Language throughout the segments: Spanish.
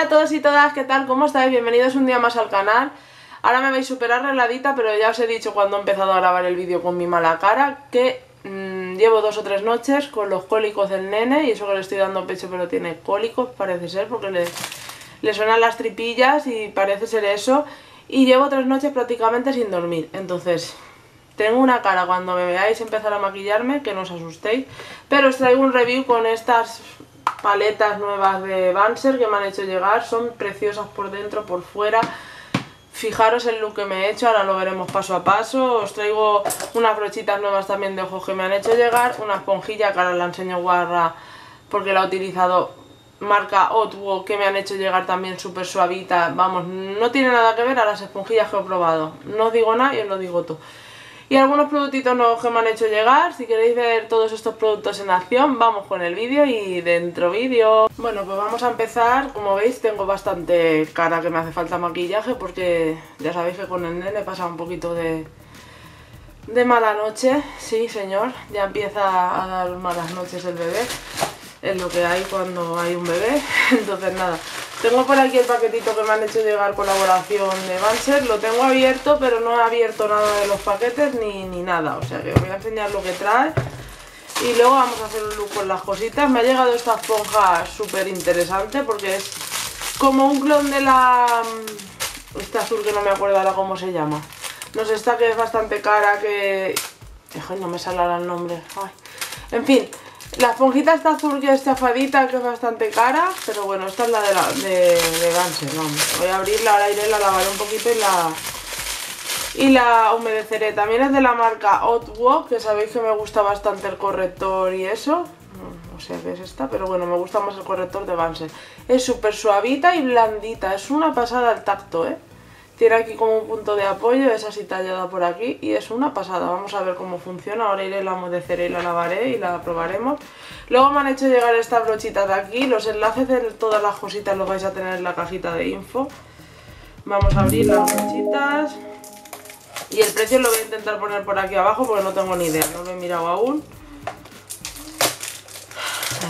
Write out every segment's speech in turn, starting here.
Hola a todos y todas, ¿qué tal? ¿Cómo estáis? Bienvenidos un día más al canal. Ahora me veis súper arregladita, pero ya os he dicho cuando he empezado a grabar el vídeo con mi mala cara que mmm, llevo dos o tres noches con los cólicos del nene y eso que le estoy dando pecho pero tiene cólicos, parece ser, porque le, le suenan las tripillas y parece ser eso. Y llevo tres noches prácticamente sin dormir, entonces tengo una cara cuando me veáis empezar a maquillarme, que no os asustéis, pero os traigo un review con estas paletas nuevas de Banser que me han hecho llegar, son preciosas por dentro, por fuera. Fijaros el look que me he hecho, ahora lo veremos paso a paso. Os traigo unas brochitas nuevas también de ojos que me han hecho llegar, una esponjilla que ahora la enseño guarra porque la he utilizado marca Otwo que me han hecho llegar también súper suavita. Vamos, no tiene nada que ver a las esponjillas que he probado. No os digo nada y os lo digo todo y algunos productitos nuevos que me han hecho llegar. Si queréis ver todos estos productos en acción, vamos con el vídeo y dentro vídeo. Bueno, pues vamos a empezar. Como veis, tengo bastante cara que me hace falta maquillaje porque ya sabéis que con el nene pasa un poquito de, de mala noche. Sí, señor, ya empieza a dar malas noches el bebé. Es lo que hay cuando hay un bebé. Entonces nada, tengo por aquí el paquetito que me han hecho llegar colaboración de Banser. Lo tengo abierto, pero no he abierto nada de los paquetes ni, ni nada. O sea que os voy a enseñar lo que trae. Y luego vamos a hacer un look con las cositas. Me ha llegado esta esponja súper interesante porque es como un clon de la... Este azul que no me acuerdo ahora cómo se llama. No sé, esta que es bastante cara, que... No me sale ahora el nombre. Ay. En fin, la esponjita está azul que es chafadita, que es bastante cara, pero bueno, esta es la de, la, de, vamos. Voy a abrirla, ahora iré, la lavaré un poquito y la, y la humedeceré. También es de la marca Hot Walk, que sabéis que me gusta bastante el corrector y eso. No sé qué es esta, pero bueno, me gusta más el corrector de Ganser. Es súper suavita y blandita, es una pasada el tacto, ¿eh? Tiene aquí como un punto de apoyo, es así tallada por aquí y es una pasada. Vamos a ver cómo funciona. Ahora iré, la humedeceré y la lavaré y la probaremos. Luego me han hecho llegar estas brochitas de aquí. Los enlaces de todas las cositas los vais a tener en la cajita de info. Vamos a abrir las brochitas. Y el precio lo voy a intentar poner por aquí abajo porque no tengo ni idea, no lo he mirado aún.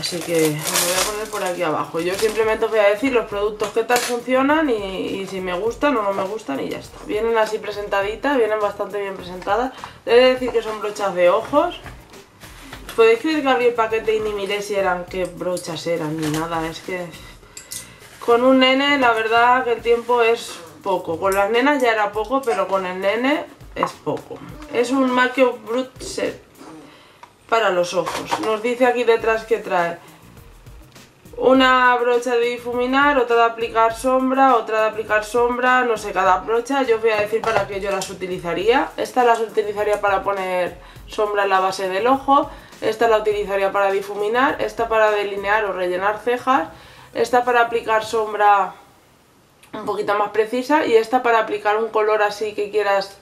Así que me voy a poner por aquí abajo. Yo simplemente os voy a decir los productos que tal funcionan y, si me gustan o no me gustan y ya está. Vienen así presentaditas, vienen bastante bien presentadas. He de decir que son brochas de ojos. Podéis creer que abrí el paquete y ni miré si eran qué brochas eran ni nada. Es que con un nene la verdad que el tiempo es poco. Con las nenas ya era poco, pero con el nene es poco. Es un Macchio Brut Set para los ojos. Nos dice aquí detrás que trae una brocha de difuminar, otra de aplicar sombra, otra de aplicar sombra, no sé, cada brocha yo os voy a decir para qué yo las utilizaría. Esta las utilizaría para poner sombra en la base del ojo, esta la utilizaría para difuminar, esta para delinear o rellenar cejas, esta para aplicar sombra un poquito más precisa y esta para aplicar un color así que quieras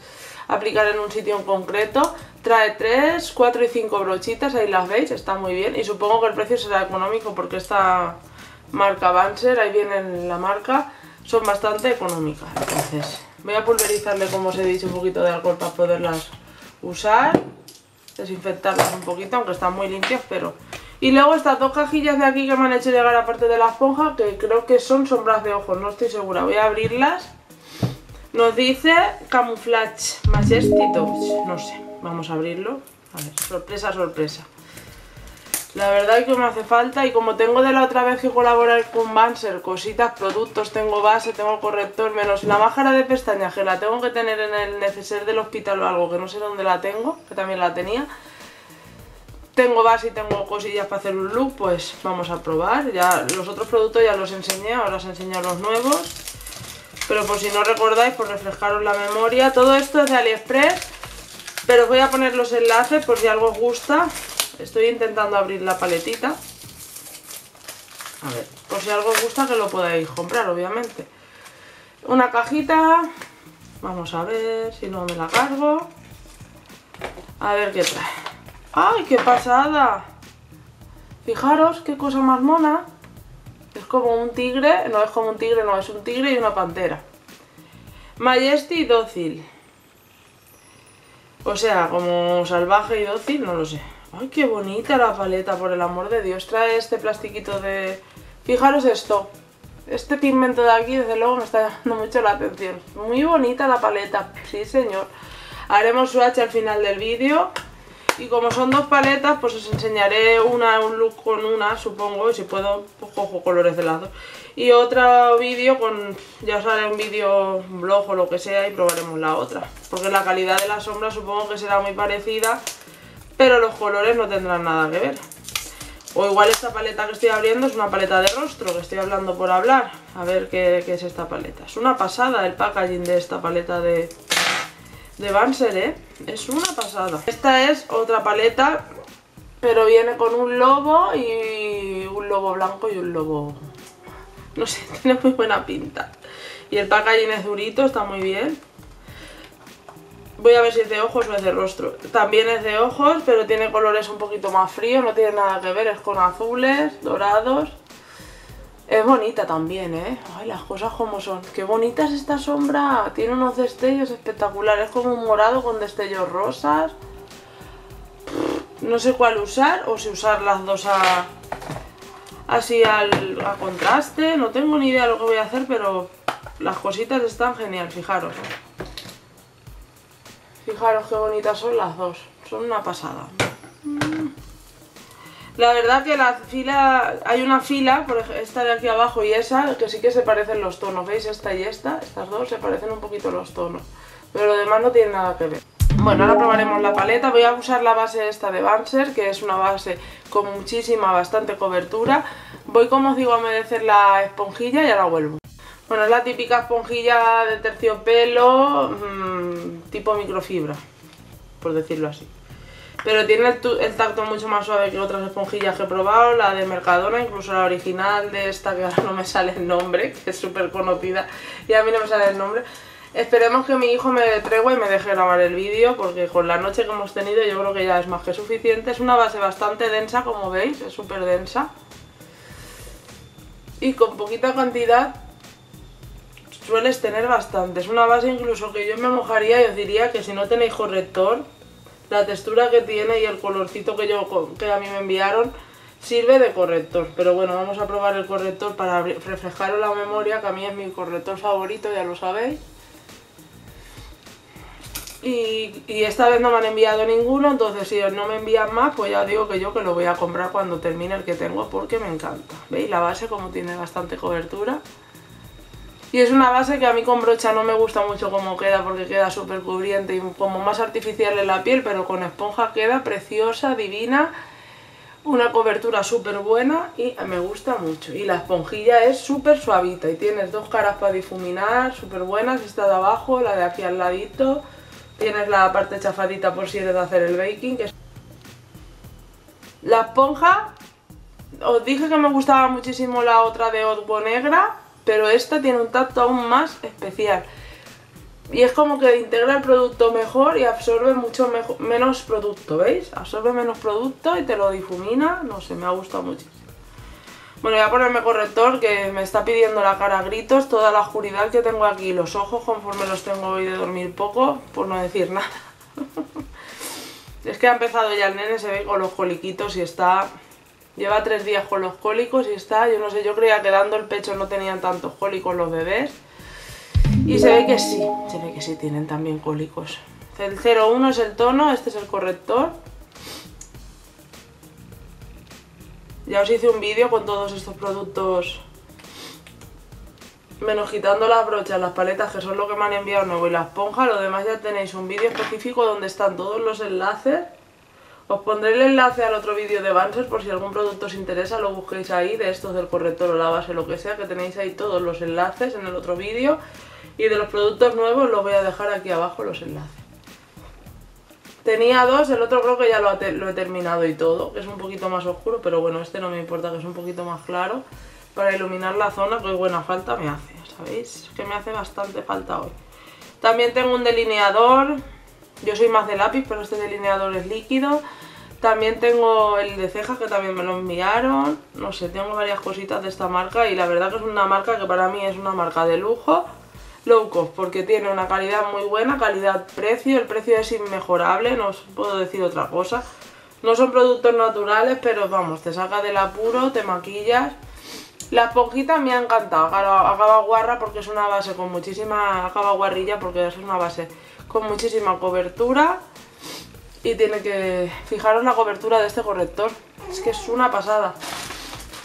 aplicar en un sitio en concreto. Trae 3, 4 y 5 brochitas, ahí las veis, está muy bien. Y supongo que el precio será económico porque esta marca Banser, ahí viene la marca, son bastante económicas. Entonces voy a pulverizarle, como os he dicho, un poquito de alcohol para poderlas usar. Desinfectarlas un poquito, aunque están muy limpias, pero... Y luego estas dos cajillas de aquí que me han hecho llegar aparte de la esponja, que creo que son sombras de ojos, no estoy segura. Voy a abrirlas. Nos dice Camouflage Majesty Touch, no sé. Vamos a abrirlo. A ver, sorpresa, sorpresa. La verdad es que me hace falta y como tengo de la otra vez que colaborar con Banser, cositas, productos, tengo base, tengo corrector, menos la máscara de pestañas que la tengo que tener en el neceser del hospital o algo, que no sé dónde la tengo, que también la tenía. Tengo base y tengo cosillas para hacer un look, pues vamos a probar. Ya los otros productos ya los enseñé, ahora os enseño los nuevos. Pero por si no recordáis, por refrescaros la memoria, todo esto es de Aliexpress pero voy a poner los enlaces por si algo os gusta. Estoy intentando abrir la paletita. A ver, por si algo os gusta que lo podáis comprar, obviamente. Una cajita. Vamos a ver si no me la cargo. A ver qué trae. ¡Ay, qué pasada! Fijaros qué cosa más mona. Es como un tigre, no es como un tigre, no, es un tigre y una pantera. Majesty dócil. O sea, como salvaje y dócil, no lo sé. ¡Ay, qué bonita la paleta, por el amor de Dios! Trae este plastiquito de... Fijaros esto. Este pigmento de aquí, desde luego, me está llamando mucho la atención. Muy bonita la paleta, sí señor. Haremos swatch al final del vídeo. Y como son dos paletas, pues os enseñaré una, un look con una, supongo, y si puedo, pues cojo colores de lado. Y otro vídeo con, ya sale un vídeo, un blog o lo que sea, y probaremos la otra. Porque la calidad de la sombra supongo que será muy parecida, pero los colores no tendrán nada que ver. O igual esta paleta que estoy abriendo es una paleta de rostro, que estoy hablando por hablar. A ver qué es esta paleta. Es una pasada el packaging de esta paleta de, de Banser, ¿eh? Es una pasada. Esta es otra paleta, pero viene con un lobo y un lobo blanco y un lobo... No sé, tiene muy buena pinta. Y el packaging es durito, está muy bien. Voy a ver si es de ojos o es de rostro. También es de ojos, pero tiene colores un poquito más fríos, no tiene nada que ver, es con azules, dorados. Es bonita también, ¿eh? Ay, las cosas como son. Qué bonita es esta sombra. Tiene unos destellos espectaculares. Es como un morado con destellos rosas. No sé cuál usar. O si usar las dos a, así al, a contraste. No tengo ni idea de lo que voy a hacer, pero las cositas están genial, fijaros. Fijaros qué bonitas son las dos. Son una pasada. La verdad que la fila, hay una fila, por esta de aquí abajo y esa, que sí que se parecen los tonos, ¿veis? Esta y esta, estas dos se parecen un poquito los tonos, pero lo demás no tiene nada que ver. Bueno, ahora probaremos la paleta, voy a usar la base esta de Banser, que es una base con muchísima, bastante cobertura. Voy, como os digo, a humedecer la esponjilla y ahora vuelvo. Bueno, es la típica esponjilla de terciopelo, mmm, tipo microfibra, por decirlo así. Pero tiene el, tacto mucho más suave que otras esponjillas que he probado, la de Mercadona, incluso la original de esta que ahora no me sale el nombre, que es súper conocida y a mí no me sale el nombre. Esperemos que mi hijo me tregua y me deje grabar el vídeo porque con la noche que hemos tenido yo creo que ya es más que suficiente. Es una base bastante densa como veis, es súper densa. Y con poquita cantidad sueles tener bastante. Es una base incluso que yo me mojaría y os diría que si no tenéis corrector la textura que tiene y el colorcito que, yo, que a mí me enviaron sirve de corrector. Pero bueno, vamos a probar el corrector para refrescaros la memoria, que a mí es mi corrector favorito, ya lo sabéis. Y, y, esta vez no me han enviado ninguno, entonces si no me envían más, pues ya digo que yo que lo voy a comprar cuando termine el que tengo porque me encanta. ¿Veis la base como tiene bastante cobertura? Y es una base que a mí con brocha no me gusta mucho como queda porque queda súper cubriente y como más artificial en la piel, pero con esponja queda preciosa, divina, una cobertura súper buena y me gusta mucho. Y la esponjilla es súper suavita y tienes dos caras para difuminar, súper buenas, esta de abajo, la de aquí al ladito, tienes la parte chafadita por si eres de hacer el baking. Que La esponja, os dije que me gustaba muchísimo la otra de Otbo negra, pero esta tiene un tacto aún más especial. Y es como que integra el producto mejor y absorbe mucho menos producto, ¿veis? Absorbe menos producto y te lo difumina, no sé, me ha gustado muchísimo. Bueno, voy a ponerme corrector que me está pidiendo la cara a gritos, toda la oscuridad que tengo aquí, los ojos conforme los tengo hoy de dormir poco, por no decir nada. es que ha empezado ya el nene, se ve con los coliquitos y está Lleva tres días con los cólicos y está, yo no sé, yo creía que dando el pecho no tenían tantos cólicos los bebés. Y se ve que sí, se ve que sí tienen también cólicos. El 01 es el tono, este es el corrector. Ya os hice un vídeo con todos estos productos, menos quitando las brochas, las paletas, que son lo que me han enviado nuevo, y la esponja. Lo demás ya tenéis un vídeo específico donde están todos los enlaces os pondré el enlace al otro vídeo de Banser por si algún producto os interesa, lo busquéis ahí, de estos del corrector o la base, lo que sea, que tenéis ahí todos los enlaces en el otro vídeo. Y de los productos nuevos los voy a dejar aquí abajo los enlaces. Tenía dos, el otro creo que ya lo, he terminado y todo, que es un poquito más oscuro, pero bueno, este no me importa, que es un poquito más claro. Para iluminar la zona, que buena falta me hace, ¿sabéis? Que me hace bastante falta hoy. También tengo un delineador, yo soy más de lápiz, pero este delineador es líquido. También tengo el de cejas que también me lo enviaron. No sé, tengo varias cositas de esta marca y la verdad que es una marca que para mí es una marca de lujo. Low cost, porque tiene una calidad muy buena, calidad-precio. El precio es inmejorable, no os puedo decir otra cosa. No son productos naturales, pero vamos, te saca del apuro, te maquillas La esponjita me ha encantado, acaba guarra porque es una base con muchísima, acaba guarrilla porque es una base con muchísima cobertura y tiene que, fijaros la cobertura de este corrector, es que es una pasada.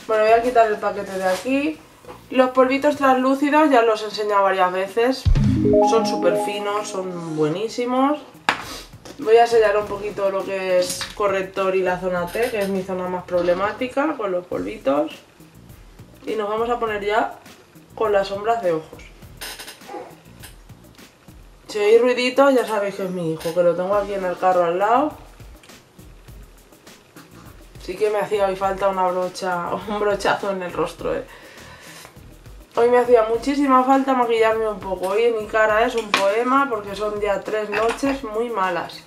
Bueno, voy a quitar el paquete de aquí. Los polvitos translúcidos ya los he enseñado varias veces, son súper finos, son buenísimos. Voy a sellar un poquito lo que es corrector y la zona T, que es mi zona más problemática, con los polvitos. Y nos vamos a poner ya con las sombras de ojos. Si oís ruiditos ya sabéis que es mi hijo, que lo tengo aquí en el carro al lado. Sí que me hacía hoy falta una brocha, un brochazo en el rostro, eh. Hoy me hacía muchísima falta maquillarme un poco. Hoy mi cara es un poema porque son ya tres noches muy malas.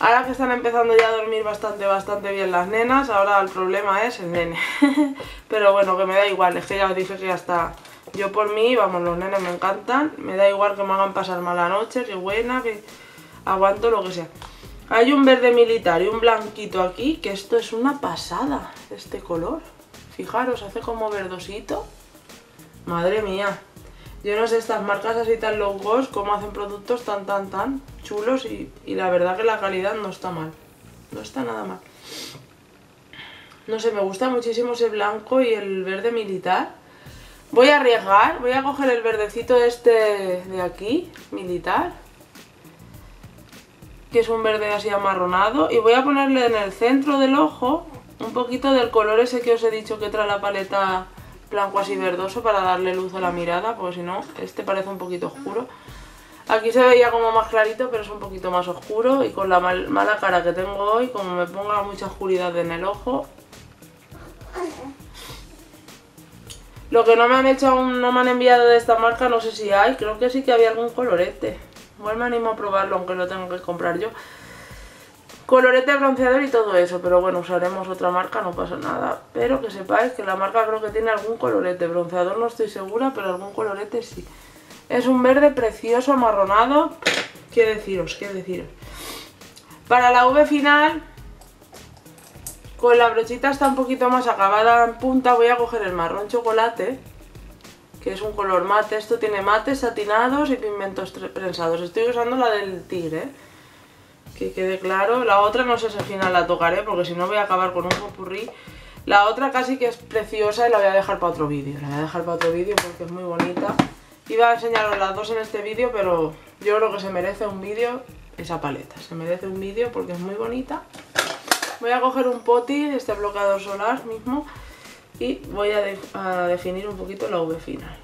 Ahora que están empezando ya a dormir bastante, bastante bien las nenas, ahora el problema es el nene. Pero bueno, que me da igual, es que ya os dije que ya está. Yo por mí, vamos, los nenes me encantan. Me da igual que me hagan pasar mala noche, que buena, que aguanto lo que sea. Hay un verde militar y un blanquito aquí, que esto es una pasada, este color. Fijaros, hace como verdosito. Madre mía. Yo no sé estas marcas así tan low cost, cómo hacen productos tan tan tan chulos y, la verdad que la calidad no está mal. No está nada mal. No sé, me gusta muchísimo ese blanco y el verde militar. Voy a arriesgar, voy a coger el verdecito este de aquí, militar. Que es un verde así amarronado. Y voy a ponerle en el centro del ojo un poquito del color ese que os he dicho que trae la paleta blanco así verdoso para darle luz a la mirada, porque si no, este parece un poquito oscuro. Aquí se veía como más clarito, pero es un poquito más oscuro y con la mala cara que tengo hoy, como me ponga mucha oscuridad en el ojo... Lo que no me han hecho aún, no me han enviado de esta marca, no sé si hay, creo que sí que había algún colorete. Igual me animo a probarlo, aunque lo tengo que comprar yo colorete bronceador y todo eso, pero bueno, usaremos otra marca, no pasa nada. Pero que sepáis que la marca creo que tiene algún colorete, bronceador no estoy segura, pero algún colorete sí. Es un verde precioso, amarronado, qué deciros, qué deciros. Para la V final, con la brochita está un poquito más acabada en punta, voy a coger el marrón chocolate, que es un color mate. Esto tiene mates satinados y pigmentos prensados. Estoy usando la del tigre, que quede claro. La otra no sé si al final la tocaré porque si no voy a acabar con un popurrí. La otra casi que es preciosa y la voy a dejar para otro vídeo. La voy a dejar para otro vídeo porque es muy bonita. Iba a enseñaros las dos en este vídeo, pero yo creo que se merece un vídeo esa paleta. Se merece un vídeo porque es muy bonita. Voy a coger un poti, este bloqueador solar mismo, y voy a, a definir un poquito la V final.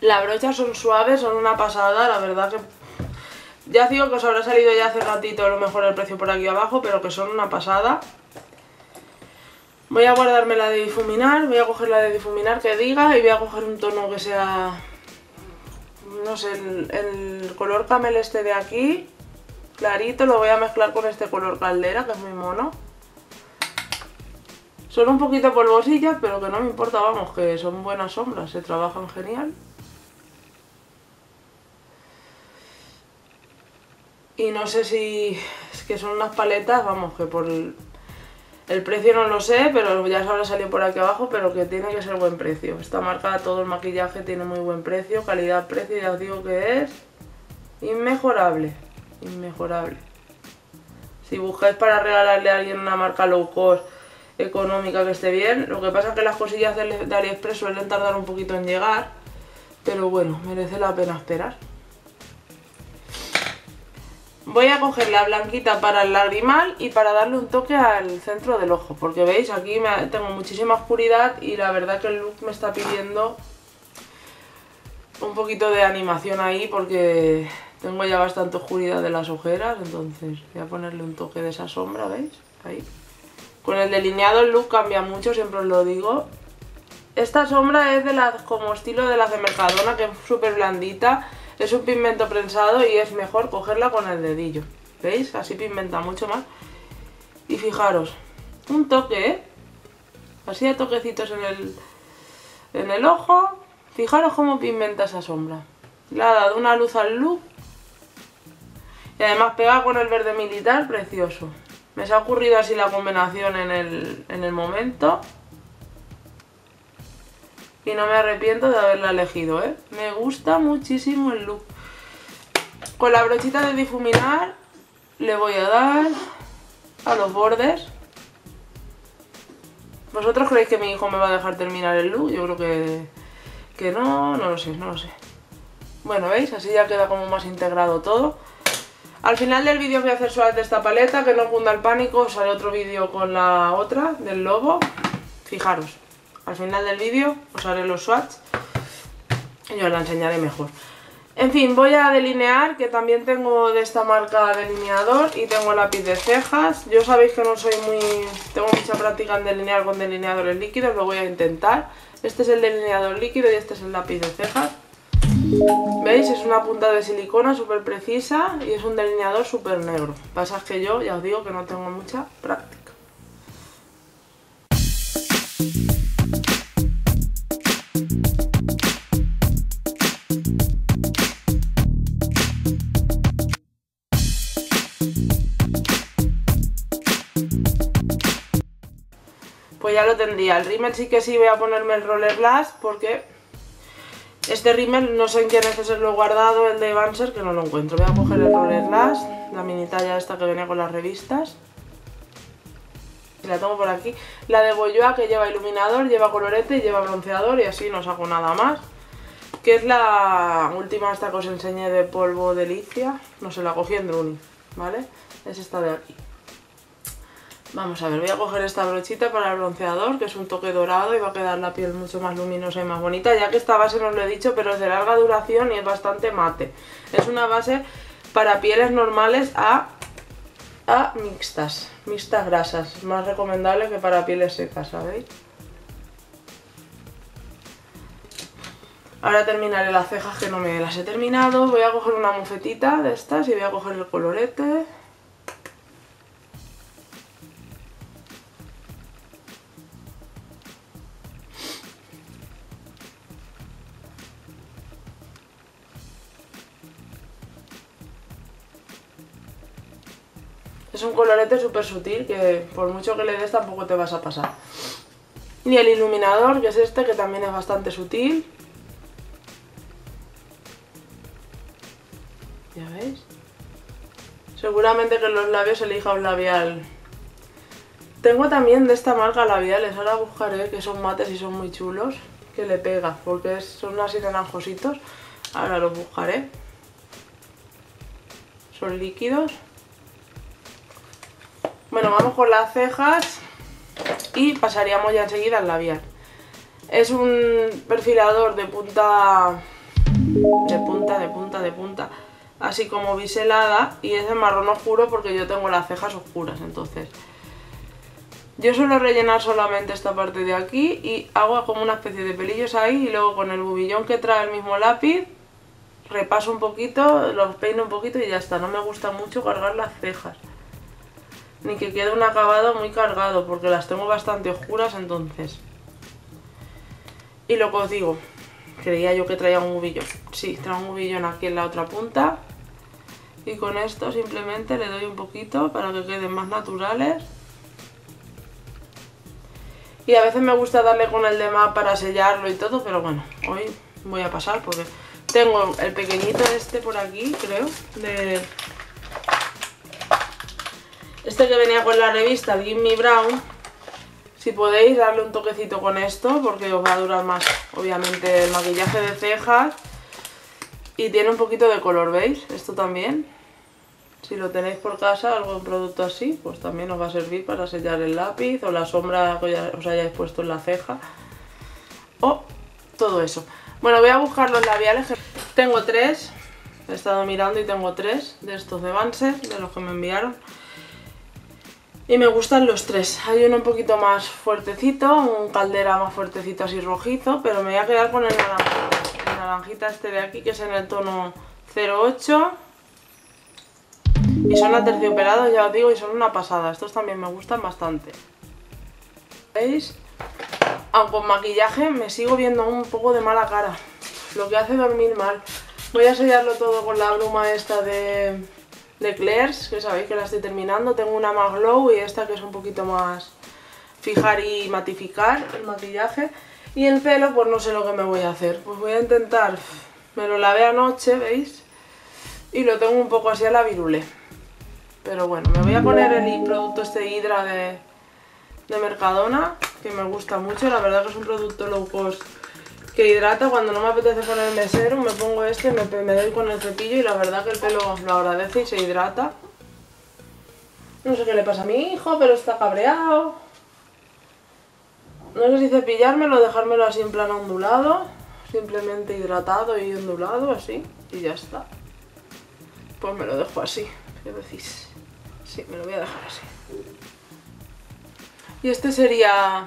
Las brochas son suaves, son una pasada, la verdad que... Ya digo que os habrá salido ya hace ratito a lo mejor el precio por aquí abajo, pero que son una pasada. Voy a guardarme la de difuminar, voy a coger la de difuminar que diga y voy a coger un tono que sea... No sé, el, color camel este de aquí, clarito, lo voy a mezclar con este color caldera, que es muy mono. Son un poquito polvosillas, pero que no me importa, vamos, que son buenas sombras, se trabajan genial. Y no sé si... es que son unas paletas, vamos, que por el, precio no lo sé, pero ya se habrá salido por aquí abajo, pero que tiene que ser buen precio. Esta marca, todo el maquillaje tiene muy buen precio, calidad-precio, ya os digo que es inmejorable, inmejorable. Si buscáis para regalarle a alguien una marca low cost económica que esté bien, lo que pasa es que las cosillas de AliExpress suelen tardar un poquito en llegar, pero bueno, merece la pena esperar. Voy a coger la blanquita para el lagrimal y para darle un toque al centro del ojo, porque veis, aquí tengo muchísima oscuridad y la verdad que el look me está pidiendo un poquito de animación ahí porque tengo ya bastante oscuridad de las ojeras, entonces voy a ponerle un toque de esa sombra, ¿veis? Ahí. Con el delineado el look cambia mucho, siempre os lo digo. Esta sombra es de la, como estilo de las de Mercadona, que es súper blandita es un pigmento prensado y es mejor cogerla con el dedillo. ¿Veis? Así pigmenta mucho más. Y fijaros, un toque, ¿eh? Así de toquecitos en el, en el ojo. Fijaros cómo pigmenta esa sombra. Le ha dado una luz al look. Y además pega con el verde militar, precioso. Me se ha ocurrido así la combinación en el, en el momento. Y no me arrepiento de haberla elegido, ¿eh? Me gusta muchísimo el look. Con la brochita de difuminar le voy a dar a los bordes. ¿Vosotros creéis que mi hijo me va a dejar terminar el look? Yo creo que, que no, no lo sé, no lo sé. Bueno, ¿veis? Así ya queda como más integrado todo. Al final del vídeo voy a hacer suave de esta paleta, que no funda el pánico, sale otro vídeo con la otra, del lobo. Fijaros, al final del vídeo os haré los swatches y os la enseñaré mejor. En fin, voy a delinear, que también tengo de esta marca delineador y tengo lápiz de cejas. Yo sabéis que no soy muy... tengo mucha práctica en delinear con delineadores líquidos, lo voy a intentar. Este es el delineador líquido y este es el lápiz de cejas. ¿Veis? Es una punta de silicona súper precisa y es un delineador súper negro. Pasa que yo ya os digo que no tengo mucha práctica. Pues ya lo tendría. El rímel sí que sí voy a ponerme el Roller Glass porque este rímel no sé en qué necesidad lo he guardado, el de Banser, que no lo encuentro. Voy a coger el Roller Glass, la mini talla esta que venía con las revistas. La tengo por aquí. La de Boyoa que lleva iluminador, lleva colorete, lleva bronceador y así no saco nada más. Que es la última esta que os enseñé de polvo delicia. No se la cogí en Druni, ¿vale? Es esta de aquí. Vamos a ver, voy a coger esta brochita para el bronceador, que es un toque dorado y va a quedar la piel mucho más luminosa y más bonita, ya que esta base no lo he dicho, pero es de larga duración y es bastante mate. Es una base para pieles normales a, a mixtas, mixtas grasas, más recomendable que para pieles secas, ¿sabéis? Ahora terminaré las cejas que no me las he terminado, voy a coger una mufetita de estas y voy a coger el colorete... colorete súper sutil que por mucho que le des tampoco te vas a pasar. Y el iluminador, que es este, que también es bastante sutil. ¿Ya veis? Seguramente que los labios elija un labial. Tengo también de esta marca labiales, ahora buscaré que son mates y son muy chulos. Que le pega, porque son así naranjositos. Ahora los buscaré. Son líquidos. Bueno, vamos con las cejas y pasaríamos ya enseguida al labial. Es un perfilador de punta, de punta, de punta, de punta, así como biselada y es de marrón oscuro porque yo tengo las cejas oscuras, entonces... Yo suelo rellenar solamente esta parte de aquí y hago como una especie de pelillos ahí y luego con el bubillón que trae el mismo lápiz repaso un poquito, los peino un poquito y ya está. No me gusta mucho cargar las cejas ni que quede un acabado muy cargado porque las tengo bastante oscuras entonces. Y lo que os digo, creía yo que traía un bubillón. Sí, trae un bubillón aquí en la otra punta. Y con esto simplemente le doy un poquito para que queden más naturales. Y a veces me gusta darle con el de más para sellarlo y todo, pero bueno, hoy voy a pasar porque tengo el pequeñito este por aquí, creo, de este que venía con la revista, el Gimme Brown, si podéis darle un toquecito con esto, porque os va a durar más, obviamente, el maquillaje de cejas. Y tiene un poquito de color, ¿veis? Esto también. Si lo tenéis por casa, algún producto así, pues también os va a servir para sellar el lápiz o la sombra que os hayáis puesto en la ceja. O todo eso. Bueno, voy a buscar los labiales. Tengo tres. He estado mirando y tengo tres de estos de Banser, de los que me enviaron. Y me gustan los tres. Hay uno un poquito más fuertecito, un caldera más fuertecito así rojizo, pero me voy a quedar con el, naranjita este de aquí que es en el tono 08. Y son aterciopelados, ya os digo, y son una pasada. Estos también me gustan bastante. ¿Veis? Aunque con maquillaje me sigo viendo un poco de mala cara. Lo que hace dormir mal. Voy a sellarlo todo con la bruma esta de, de Claire's, que sabéis que la estoy terminando. Tengo una más glow y esta que es un poquito más fijar y matificar el maquillaje. Y el pelo, pues no sé lo que me voy a hacer. Pues voy a intentar, me lo lavé anoche, ¿veis? Y lo tengo un poco así a la virule. Pero bueno, me voy a poner el producto este Hydra de, de Mercadona, que me gusta mucho. La verdad que es un producto low cost que hidrata. Cuando no me apetece ponerme serum, me pongo este, me, me doy con el cepillo y la verdad que el pelo lo agradece y se hidrata. No sé qué le pasa a mi hijo, pero está cabreado. No sé si cepillármelo o dejármelo así en plan ondulado. Simplemente hidratado y ondulado, así. Y ya está. Pues me lo dejo así. ¿Qué decís? Sí, me lo voy a dejar así. Y este sería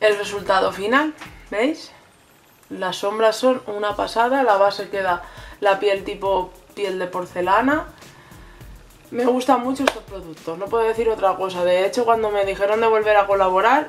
el resultado final, ¿veis? Las sombras son una pasada, la base queda la piel tipo piel de porcelana. Me gustan mucho estos productos, no puedo decir otra cosa. De hecho, cuando me dijeron de volver a colaborar,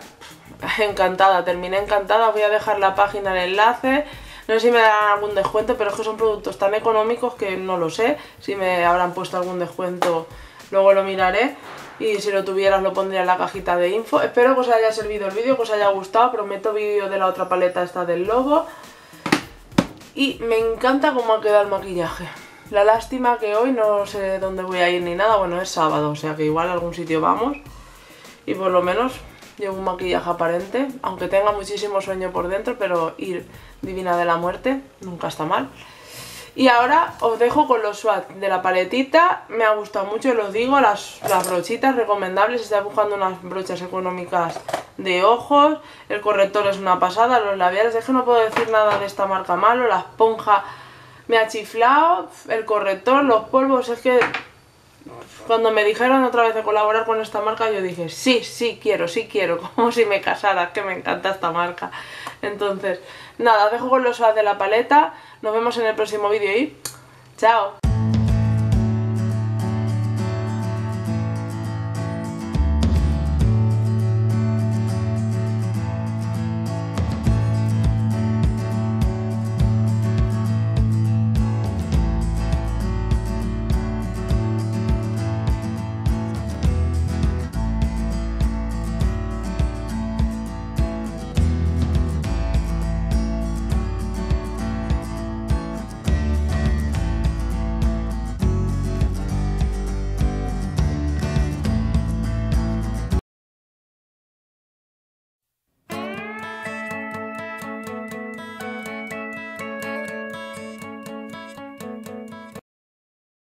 encantada, terminé encantada. Voy a dejar la página, el enlace. No sé si me darán algún descuento, pero es que son productos tan económicos que no lo sé. Si me habrán puesto algún descuento, luego lo miraré. Y si lo tuvieras lo pondría en la cajita de info. Espero que os haya servido el vídeo, que os haya gustado. Prometo vídeo de la otra paleta esta del lobo. Y me encanta cómo ha quedado el maquillaje. La lástima que hoy no sé dónde voy a ir ni nada. Bueno, es sábado, o sea que igual a algún sitio vamos. Y por lo menos llevo un maquillaje aparente. Aunque tenga muchísimo sueño por dentro, pero ir divina de la muerte nunca está mal. Y ahora os dejo con los swatch de la paletita, me ha gustado mucho, os digo, las, las brochitas recomendables, estoy buscando unas brochas económicas de ojos, el corrector es una pasada, los labiales, es que no puedo decir nada de esta marca malo, la esponja me ha chiflado, el corrector, los polvos, es que cuando me dijeron otra vez de colaborar con esta marca yo dije, sí, sí quiero, sí quiero, como si me casara, que me encanta esta marca. Entonces, nada, dejo con los de la paleta, nos vemos en el próximo vídeo y chao.